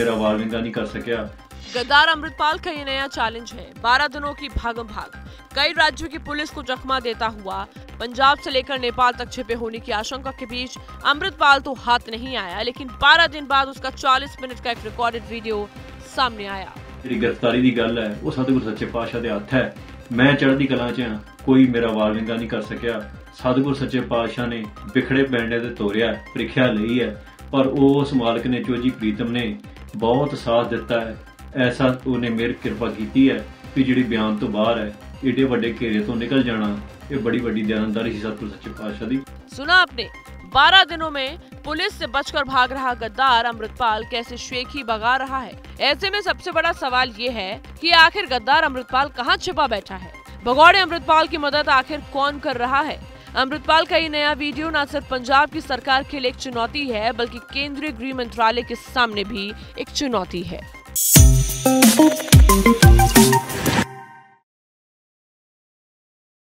मेरा वाल विंगा नहीं कर सकिया गद्दार अमृतपाल का ये नया चैलेंज है बारह दिनों की भागम भाग कई राज्यों की पुलिस को जख्मा देता हुआ पंजाब से लेकर नेपाल तक छिपे होने की आशंका के बीच अमृतपाल तो हाथ नहीं आया लेकिन 12 दिन बाद उसका 40 मिनट का एक रिकॉर्डेड वीडियो सामने आया ਜਿਹੜੀ ਗ੍ਰਿਫਤਾਰੀ ਦੀ ਗੱਲ ਹੈ ਉਹ ਸਤਿਗੁਰ ਸੱਚੇ ਪਾਤਸ਼ਾਹ ਦੇ ਹੱਥ ਹੈ ਮੈਂ ਚੜ੍ਹਦੀ ਕਲਾ 'ਚ ਹਾਂ ਕੋਈ ਮੇਰਾ ਵਾਲ ਵਿੰਗਾ ਨਹੀਂ ਕਰ ਸਕਿਆ ਸਤਿਗੁਰ ਸੱਚੇ ਪਾਤਸ਼ਾਹ ਨੇ ਵਿਖੜੇ ਪੈਂਡੇ ਤੇ ਤੋਰਿਆ ਪ੍ਰੀਖਿਆ ਲਈ ਹੈ ਪਰ ਉਸ ਮਾਲਕ ਨੇ ਚੋਜੀ ਪ੍ਰੀਤਮ ਨੇ ਬਹੁਤ ਸਾਥ ਦਿੱਤਾ ਹੈ ਐਸਾ ਉਹਨੇ ਮੇਰ ਕਿਰਪਾ ਕੀਤੀ ਹੈ ਕਿ ਜਿਹੜੀ ਬਿਆਨ ਤੋਂ ਬਾਹਰ ਹੈ ਏਡੇ ਵੱਡੇ ਘੇਰੇ ਤੋਂ ਨਿਕਲ ਜਾਣਾ ਇਹ ਬੜੀ ਵੱਡੀ ਦਿਆਨਦਾਰੀ ਸੀ ਸਤਿਗੁਰ ਸੱਚੇ ਪਾਤਸ਼ਾਹ ਦੀ सुना आपने 12 दिनों में पुलिस से बचकर भाग रहा गद्दार अमृतपाल कैसे शेख ही भगा रहा है ऐसे में सबसे बड़ा सवाल ये है कि आखिर गद्दार अमृतपाल कहाँ छिपा बैठा है भगौड़े अमृतपाल की मदद आखिर कौन कर रहा है अमृतपाल का ये नया वीडियो न सिर्फ़ पंजाब की सरकार के लिए एक चुनौती है, बल्कि केंद्रीय गृह मंत्रालय के सामने भी एक चुनौती है।